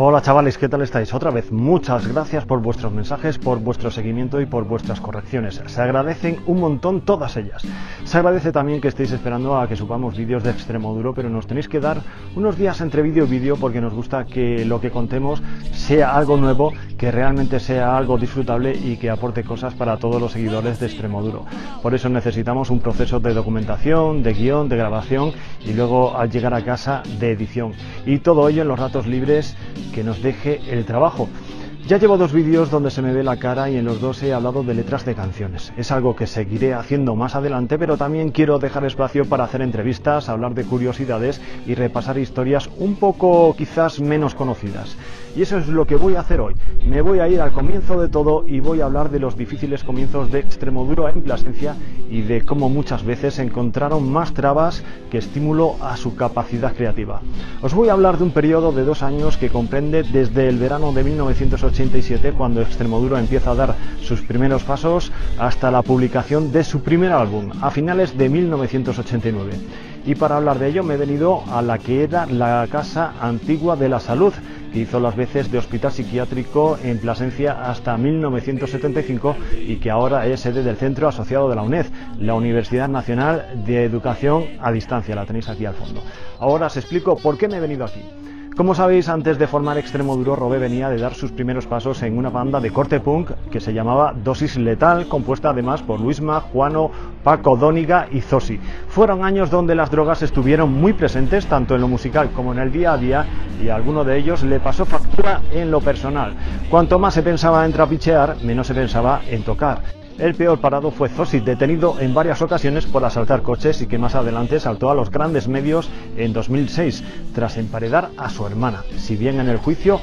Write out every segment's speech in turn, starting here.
Hola chavales, ¿qué tal estáis? Otra vez, muchas gracias por vuestros mensajes, por vuestro seguimiento y por vuestras correcciones. Se agradecen un montón todas ellas. Se agradece también que estéis esperando a que subamos vídeos de extremo duro, pero nos tenéis que dar unos días entre vídeo y vídeo porque nos gusta que lo que contemos sea algo nuevo, que realmente sea algo disfrutable y que aporte cosas para todos los seguidores de extremo duro. Por eso necesitamos un proceso de documentación, de guion, de grabación y luego al llegar a casa de edición. Y todo ello en los ratos libres que nos deje el trabajo. Ya llevo dos vídeos donde se me ve la cara y en los dos he hablado de letras de canciones. Es algo que seguiré haciendo más adelante, pero también quiero dejar espacio para hacer entrevistas, hablar de curiosidades y repasar historias un poco quizás menos conocidas. Y eso es lo que voy a hacer hoy. Me voy a ir al comienzo de todo y voy a hablar de los difíciles comienzos de Extremoduro en Plasencia y de cómo muchas veces encontraron más trabas que estímulo a su capacidad creativa. Os voy a hablar de un periodo de dos años que comprende desde el verano de 1987, cuando Extremoduro empieza a dar sus primeros pasos, hasta la publicación de su primer álbum, a finales de 1989. Y para hablar de ello me he venido a la que era la Casa Antigua de la Salud, que hizo las veces de hospital psiquiátrico en Plasencia hasta 1975 y que ahora es sede del centro asociado de la UNED, la Universidad Nacional de Educación a Distancia. La tenéis aquí al fondo. Ahora os explico por qué me he venido aquí. Como sabéis, antes de formar Extremo Duro, Robé venía de dar sus primeros pasos en una banda de corte punk que se llamaba Dosis Letal, compuesta además por Luisma, Juano, Paco Dóniga y Zosi. Fueron años donde las drogas estuvieron muy presentes tanto en lo musical como en el día a día y a alguno de ellos le pasó factura en lo personal. Cuanto más se pensaba en trapichear, menos se pensaba en tocar. El peor parado fue Zosi, detenido en varias ocasiones por asaltar coches y que más adelante saltó a los grandes medios en 2006 tras emparedar a su hermana. Si bien en el juicio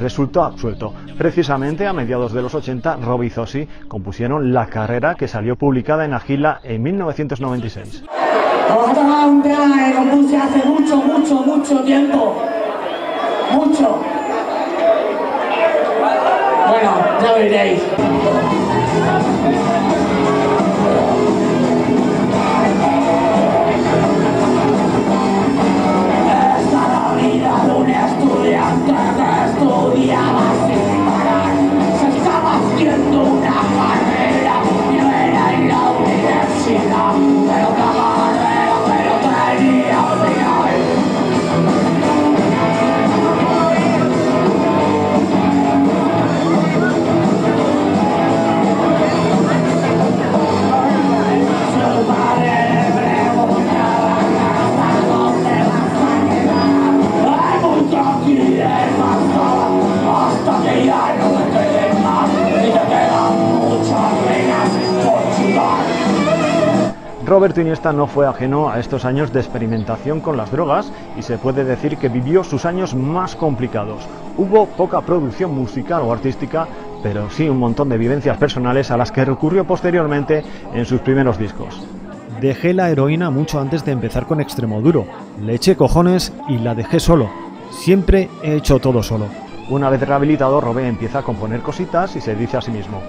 resultó absuelto. Precisamente a mediados de los 80, Robbie y Zosi compusieron La Carrera que salió publicada en Agila en 1996. un tema que compuse hace mucho, mucho, mucho tiempo. Mucho. Bueno, ya. Thank you. Roberto Iniesta no fue ajeno a estos años de experimentación con las drogas y se puede decir que vivió sus años más complicados. Hubo poca producción musical o artística, pero sí un montón de vivencias personales a las que recurrió posteriormente en sus primeros discos. Dejé la heroína mucho antes de empezar con Extremo Duro. Le eché cojones y la dejé solo. Siempre he hecho todo solo. Una vez rehabilitado, Robé empieza a componer cositas y se dice a sí mismo,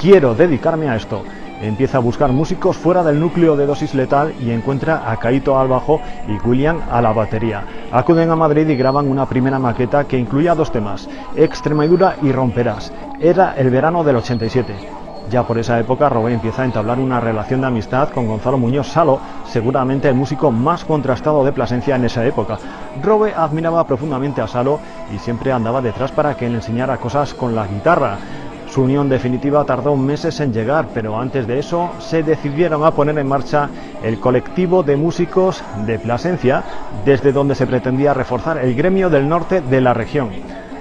quiero dedicarme a esto empieza a buscar músicos fuera del núcleo de dosis letal y encuentra a Caito al bajo y William a la batería. Acuden a Madrid y graban una primera maqueta que incluía dos temas, Extremadura y Romperás. Era el verano del 87. Ya por esa época Robé empieza a entablar una relación de amistad con Gonzalo Muñoz Salo, seguramente el músico más contrastado de Plasencia en esa época. Robé admiraba profundamente a Salo y siempre andaba detrás para que le enseñara cosas con la guitarra. Su unión definitiva tardó meses en llegar, pero antes de eso se decidieron a poner en marcha el colectivo de músicos de Plasencia, desde donde se pretendía reforzar el gremio del norte de la región.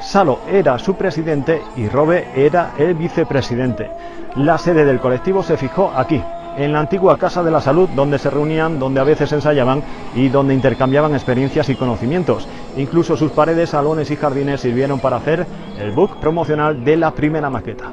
Salo era su presidente y Robe era el vicepresidente. La sede del colectivo se fijó aquí, en la antigua Casa de la Salud, donde se reunían, donde a veces ensayaban y donde intercambiaban experiencias y conocimientos. Incluso sus paredes, salones y jardines sirvieron para hacer el book promocional de la primera maqueta.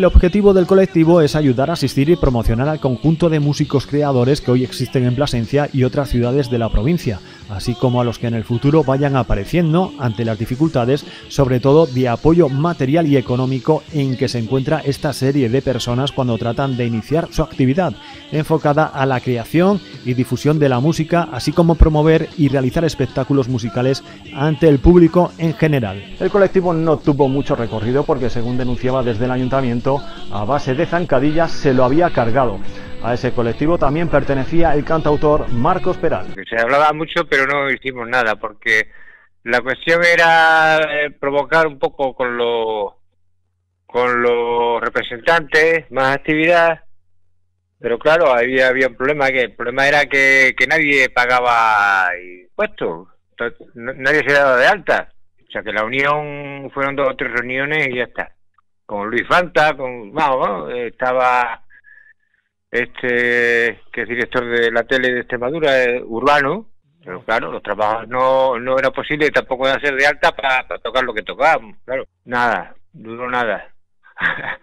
El objetivo del colectivo es ayudar a asistir y promocionar al conjunto de músicos creadores que hoy existen en Plasencia y otras ciudades de la provincia, así como a los que en el futuro vayan apareciendo ante las dificultades, sobre todo de apoyo material y económico en que se encuentra esta serie de personas cuando tratan de iniciar su actividad, enfocada a la creación y difusión de la música, así como promover y realizar espectáculos musicales ante el público en general. El colectivo no tuvo mucho recorrido porque, según denunciaba desde el ayuntamiento, a base de zancadillas se lo había cargado. A ese colectivo también pertenecía el cantautor Marcos Peral. Se hablaba mucho, pero no hicimos nada, porque la cuestión era eh, provocar un poco con los con los representantes más actividad, pero claro, había, había un problema, que el problema era que, que nadie pagaba impuestos, nadie se daba de alta. O sea que la unión fueron dos o tres reuniones y ya está con Luis Fanta, con estaba este que es director de la tele de Extremadura, eh, Urbano, pero claro, los trabajos no, no era posible tampoco hacer de alta para, tocar lo que tocábamos, claro, nada, duró nada.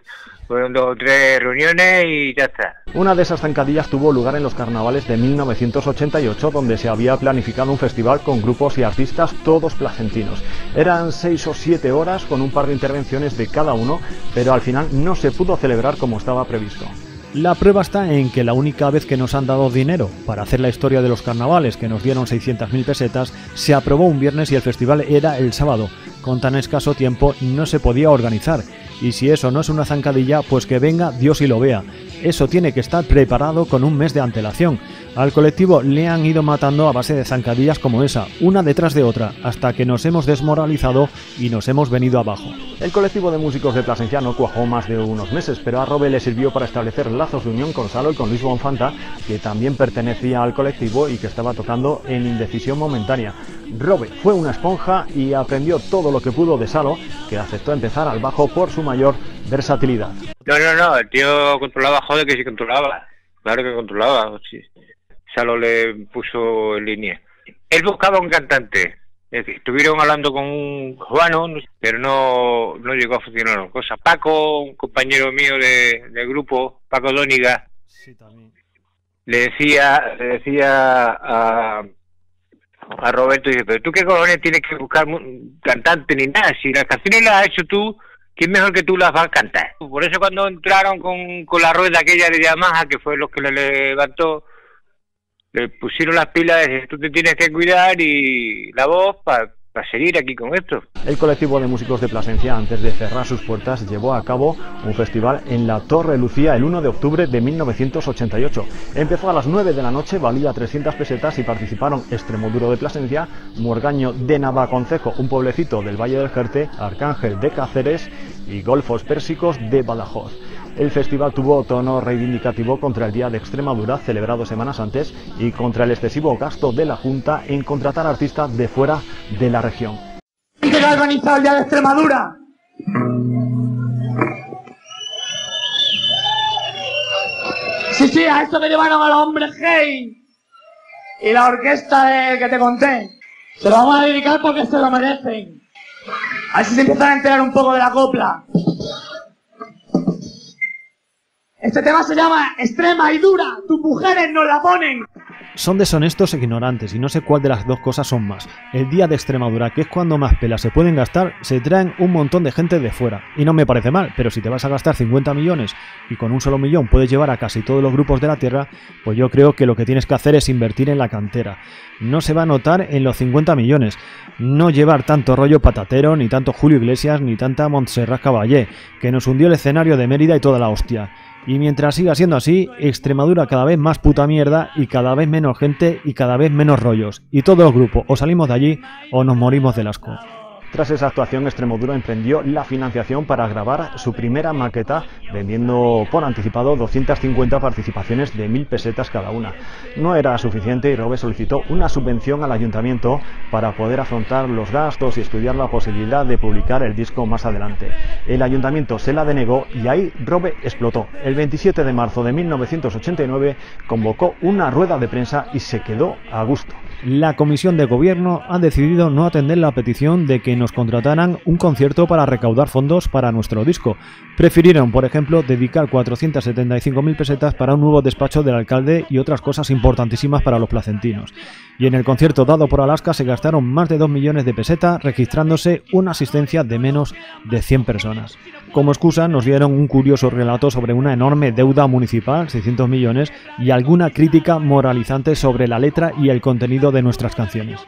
Fueron dos o tres reuniones y ya está. Una de esas zancadillas tuvo lugar en los carnavales de 1988, donde se había planificado un festival con grupos y artistas todos placentinos. Eran seis o siete horas con un par de intervenciones de cada uno, pero al final no se pudo celebrar como estaba previsto. La prueba está en que la única vez que nos han dado dinero para hacer la historia de los carnavales, que nos dieron 600.000 pesetas, se aprobó un viernes y el festival era el sábado. Con tan escaso tiempo no se podía organizar. Y si eso no es una zancadilla, pues que venga Dios y lo vea. Eso tiene que estar preparado con un mes de antelación. Al colectivo le han ido matando a base de zancadillas como esa, una detrás de otra, hasta que nos hemos desmoralizado y nos hemos venido abajo. El colectivo de músicos de Plasencia no cuajó más de unos meses, pero a Robe le sirvió para establecer lazos de unión con Salo y con Luis Bonfanta, que también pertenecía al colectivo y que estaba tocando en indecisión momentánea. Robe fue una esponja y aprendió todo lo que pudo de Salo, que aceptó empezar al bajo por su mayor versatilidad. No, no, no, el tío controlaba, joder, que sí controlaba. Claro que controlaba, sí. Salo le puso en línea. Él buscaba un cantante. Estuvieron hablando con un Juano, pero no, no llegó a funcionar la cosa. Paco, un compañero mío de, del grupo, Paco Dóniga, le decía, le decía a, a Roberto, dice, pero tú qué cojones tienes que buscar un cantante ni nada, si las canciones las has hecho tú, ¿quién mejor que tú las vas a cantar? Por eso cuando entraron con, con la rueda aquella de Yamaha, que fue lo que le levantó, le pusieron las pilas de tú te tienes que cuidar y la voz para seguir aquí con esto. El colectivo de músicos de Plasencia, antes de cerrar sus puertas, llevó a cabo un festival en la Torre Lucía el 1 de octubre de 1988. Empezó a las 9 de la noche, valía 300 pesetas y participaron Extremoduro de Plasencia, Morgaño de Navaconcejo, un pueblecito del Valle del Jerte, Arcángel de Cáceres y Golfos Pérsicos de Badajoz. El festival tuvo tono reivindicativo contra el Día de Extremadura, celebrado semanas antes, y contra el excesivo gasto de la Junta en contratar artistas de fuera de la región. ¿Quién ha organizado el Día de Extremadura? Sí, sí, a esto que llevaron a los hombres gay y la orquesta de que te conté. Se lo vamos a dedicar porque se lo merecen. A ver si se empiezan a enterar un poco de la copla. Este tema se llama Extrema y Dura. Tus mujeres no la ponen. Son deshonestos e ignorantes y no sé cuál de las dos cosas son más. El día de Extremadura, que es cuando más pelas se pueden gastar, se traen un montón de gente de fuera. Y no me parece mal, pero si te vas a gastar 50 millones y con un solo millón puedes llevar a casi todos los grupos de la Tierra, pues yo creo que lo que tienes que hacer es invertir en la cantera. No se va a notar en los 50 millones. No llevar tanto rollo patatero, ni tanto Julio Iglesias, ni tanta Montserrat Caballé, que nos hundió el escenario de Mérida y toda la hostia. Y mientras siga siendo así, Extremadura cada vez más puta mierda y cada vez menos gente y cada vez menos rollos. Y todos los grupos o salimos de allí o nos morimos del asco. Tras esa actuación, Extremoduro emprendió la financiación para grabar su primera maqueta, vendiendo por anticipado 250 participaciones de 1.000 pesetas cada una. No era suficiente y Robe solicitó una subvención al ayuntamiento para poder afrontar los gastos y estudiar la posibilidad de publicar el disco más adelante. El ayuntamiento se la denegó y ahí Robe explotó. El 27 de marzo de 1989 convocó una rueda de prensa y se quedó a gusto. La Comisión de Gobierno ha decidido no atender la petición de que nos contrataran un concierto para recaudar fondos para nuestro disco. Prefirieron, por ejemplo, dedicar 475.000 pesetas para un nuevo despacho del alcalde y otras cosas importantísimas para los placentinos. Y en el concierto dado por Alaska se gastaron más de 2 millones de pesetas, registrándose una asistencia de menos de 100 personas. Como excusa nos dieron un curioso relato sobre una enorme deuda municipal, 600 millones, y alguna crítica moralizante sobre la letra y el contenido de nuestras canciones.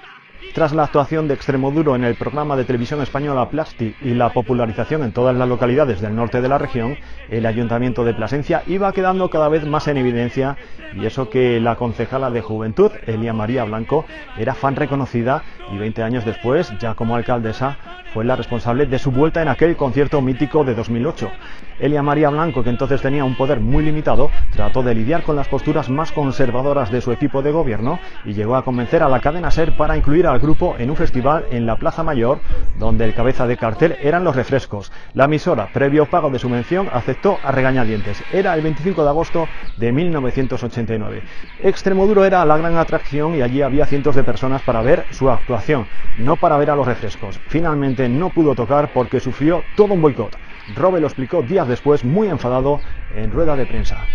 Tras la actuación de Extremoduro en el programa de televisión española Plasti y la popularización en todas las localidades del norte de la región, el ayuntamiento de Plasencia iba quedando cada vez más en evidencia y eso que la concejala de Juventud, Elia María Blanco, era fan reconocida y 20 años después, ya como alcaldesa, fue la responsable de su vuelta en aquel concierto mítico de 2008. Elia María Blanco, que entonces tenía un poder muy limitado, trató de lidiar con las posturas más conservadoras de su equipo de gobierno y llegó a convencer a la cadena SER para incluir al grupo en un festival en la Plaza Mayor, donde el cabeza de cartel eran los refrescos. La emisora, previo pago de su mención, aceptó a regañadientes. Era el 25 de agosto de 1989. Extremoduro era la gran atracción y allí había cientos de personas para ver su actuación, no para ver a los refrescos. Finalmente no pudo tocar porque sufrió todo un boicot. Robe lo explicó días después, muy enfadado, en rueda de prensa.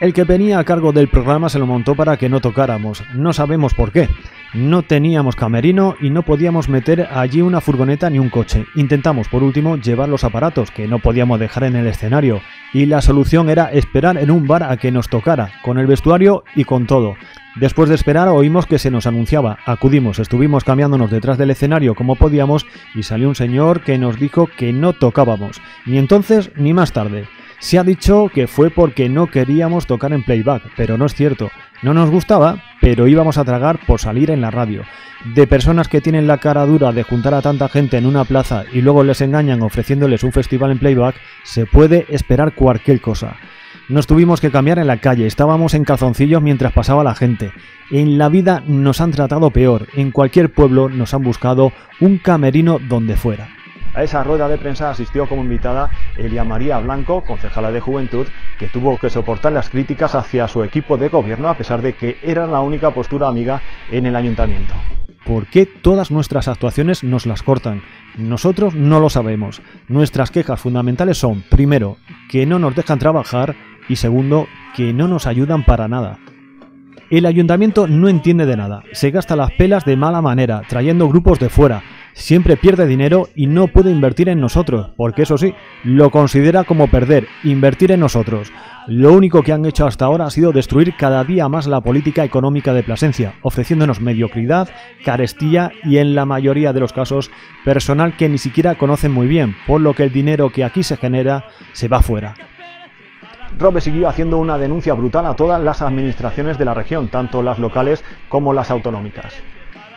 El que venía a cargo del programa se lo montó para que no tocáramos. No sabemos por qué. No teníamos camerino y no podíamos meter allí una furgoneta ni un coche. Intentamos por último llevar los aparatos que no podíamos dejar en el escenario y la solución era esperar en un bar a que nos tocara, con el vestuario y con todo. Después de esperar oímos que se nos anunciaba, acudimos, estuvimos cambiándonos detrás del escenario como podíamos y salió un señor que nos dijo que no tocábamos, ni entonces ni más tarde. Se ha dicho que fue porque no queríamos tocar en playback, pero no es cierto. No nos gustaba, pero íbamos a tragar por salir en la radio. De personas que tienen la cara dura de juntar a tanta gente en una plaza y luego les engañan ofreciéndoles un festival en playback, se puede esperar cualquier cosa. Nos tuvimos que cambiar en la calle, estábamos en calzoncillos mientras pasaba la gente. En la vida nos han tratado peor, en cualquier pueblo nos han buscado un camerino donde fuera. A esa rueda de prensa asistió como invitada Elia María Blanco, concejala de Juventud, que tuvo que soportar las críticas hacia su equipo de gobierno a pesar de que era la única postura amiga en el ayuntamiento. ¿Por qué todas nuestras actuaciones nos las cortan? Nosotros no lo sabemos. Nuestras quejas fundamentales son, primero, que no nos dejan trabajar y segundo, que no nos ayudan para nada. El ayuntamiento no entiende de nada, se gasta las pelas de mala manera, trayendo grupos de fuera, siempre pierde dinero y no puede invertir en nosotros, porque eso sí, lo considera como perder, invertir en nosotros. Lo único que han hecho hasta ahora ha sido destruir cada día más la política económica de Plasencia, ofreciéndonos mediocridad, carestía y en la mayoría de los casos personal que ni siquiera conocen muy bien, por lo que el dinero que aquí se genera se va fuera. Robe siguió haciendo una denuncia brutal a todas las administraciones de la región, tanto las locales como las autonómicas.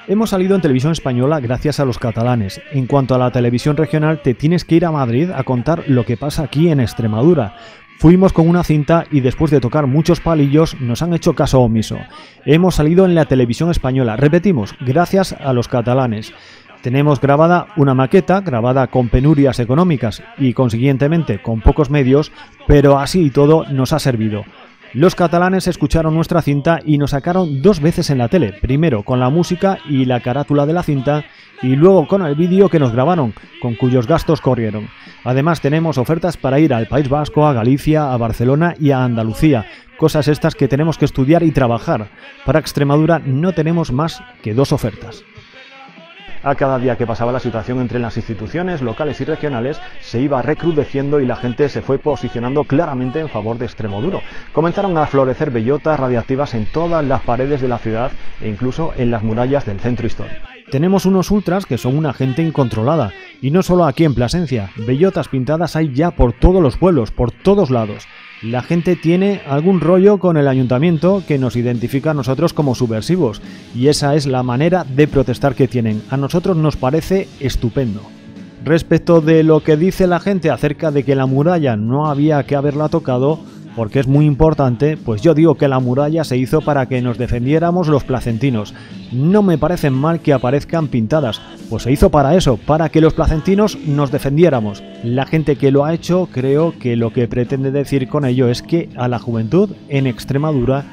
Hemos salido en televisión española gracias a los catalanes. En cuanto a la televisión regional, te tienes que ir a Madrid a contar lo que pasa aquí en Extremadura. Fuimos con una cinta y después de tocar muchos palillos nos han hecho caso omiso. Hemos salido en la televisión española, repetimos, gracias a los catalanes. Tenemos grabada una maqueta, grabada con penurias económicas y consiguientemente con pocos medios, pero así y todo nos ha servido. Los catalanes escucharon nuestra cinta y nos sacaron dos veces en la tele, primero con la música y la carátula de la cinta y luego con el vídeo que nos grabaron, con cuyos gastos corrieron. Además tenemos ofertas para ir al País Vasco, a Galicia, a Barcelona y a Andalucía, cosas estas que tenemos que estudiar y trabajar. Para Extremadura no tenemos más que dos ofertas. A cada día que pasaba la situación entre las instituciones locales y regionales se iba recrudeciendo y la gente se fue posicionando claramente en favor de Extremoduro. Comenzaron a florecer bellotas radiactivas en todas las paredes de la ciudad e incluso en las murallas del centro histórico. Tenemos unos ultras que son una gente incontrolada, y no solo aquí en Plasencia, bellotas pintadas hay ya por todos los pueblos, por todos lados la gente tiene algún rollo con el ayuntamiento que nos identifica a nosotros como subversivos y esa es la manera de protestar que tienen. A nosotros nos parece estupendo. Respecto de lo que dice la gente acerca de que la muralla no había que haberla tocado, porque es muy importante, pues yo digo que la muralla se hizo para que nos defendiéramos los placentinos. No me parece mal que aparezcan pintadas, pues se hizo para eso, para que los placentinos nos defendiéramos. La gente que lo ha hecho creo que lo que pretende decir con ello es que a la juventud en Extremadura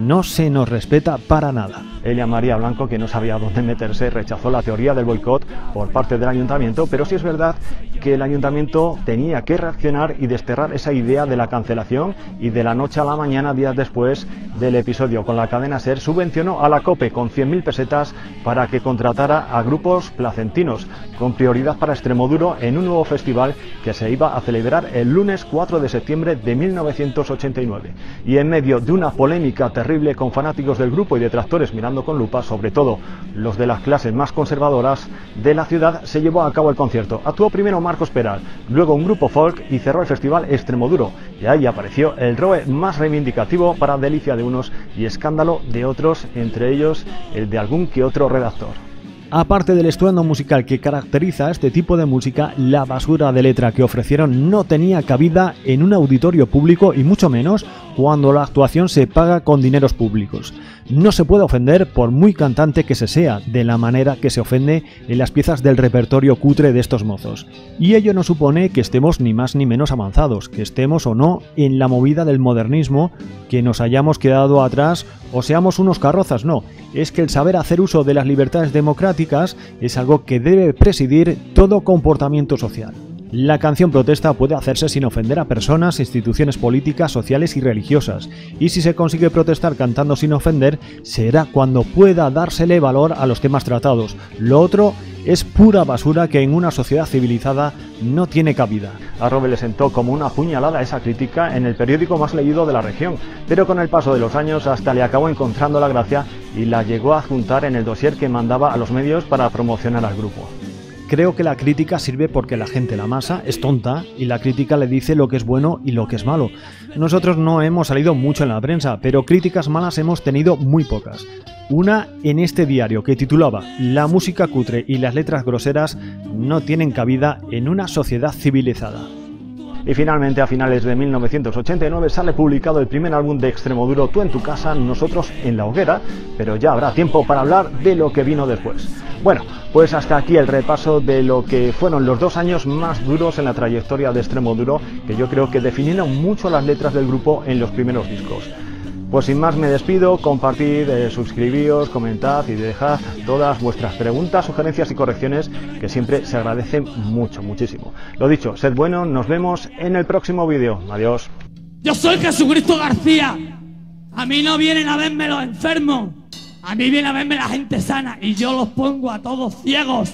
no se nos respeta para nada. Elia María Blanco, que no sabía dónde meterse, rechazó la teoría del boicot por parte del ayuntamiento, pero sí es verdad que el ayuntamiento tenía que reaccionar y desterrar esa idea de la cancelación y de la noche a la mañana, días después del episodio con la cadena SER, subvencionó a la COPE con 100.000 pesetas para que contratara a grupos placentinos, con prioridad para Extremoduro en un nuevo festival que se iba a celebrar el lunes 4 de septiembre de 1989. Y en medio de una polémica terrible con fanáticos del grupo y detractores mirando con lupa, sobre todo los de las clases más conservadoras de la ciudad, se llevó a cabo el concierto. Actuó primero Marcos Peral, luego un grupo folk y cerró el festival Extremoduro. Y ahí apareció el roe más reivindicativo para delicia de unos y escándalo de otros, entre ellos el de algún que otro redactor. Aparte del estruendo musical que caracteriza a este tipo de música, la basura de letra que ofrecieron no tenía cabida en un auditorio público y mucho menos cuando la actuación se paga con dineros públicos. No se puede ofender por muy cantante que se sea, de la manera que se ofende en las piezas del repertorio cutre de estos mozos. Y ello no supone que estemos ni más ni menos avanzados, que estemos o no en la movida del modernismo, que nos hayamos quedado atrás o seamos unos carrozas, no. Es que el saber hacer uso de las libertades democráticas es algo que debe presidir todo comportamiento social. La canción protesta puede hacerse sin ofender a personas, instituciones políticas, sociales y religiosas, y si se consigue protestar cantando sin ofender, será cuando pueda dársele valor a los temas tratados. Lo otro es pura basura que en una sociedad civilizada no tiene cabida. A Robe le sentó como una puñalada esa crítica en el periódico más leído de la región, pero con el paso de los años hasta le acabó encontrando la gracia y la llegó a juntar en el dossier que mandaba a los medios para promocionar al grupo. Creo que la crítica sirve porque la gente, la masa, es tonta y la crítica le dice lo que es bueno y lo que es malo. Nosotros no hemos salido mucho en la prensa, pero críticas malas hemos tenido muy pocas. Una en este diario que titulaba La música cutre y las letras groseras no tienen cabida en una sociedad civilizada. Y finalmente, a finales de 1989, sale publicado el primer álbum de Extremoduro, Tú en tu casa, nosotros en la hoguera, pero ya habrá tiempo para hablar de lo que vino después. Bueno, pues hasta aquí el repaso de lo que fueron los dos años más duros en la trayectoria de Extremoduro, que yo creo que definieron mucho las letras del grupo en los primeros discos. Pues sin más me despido, compartid, eh, suscribíos, comentad y dejad todas vuestras preguntas, sugerencias y correcciones que siempre se agradecen mucho, muchísimo. Lo dicho, sed buenos, nos vemos en el próximo vídeo. Adiós. Yo soy Jesucristo García. A mí no vienen a verme los enfermos. A mí viene a verme la gente sana y yo los pongo a todos ciegos.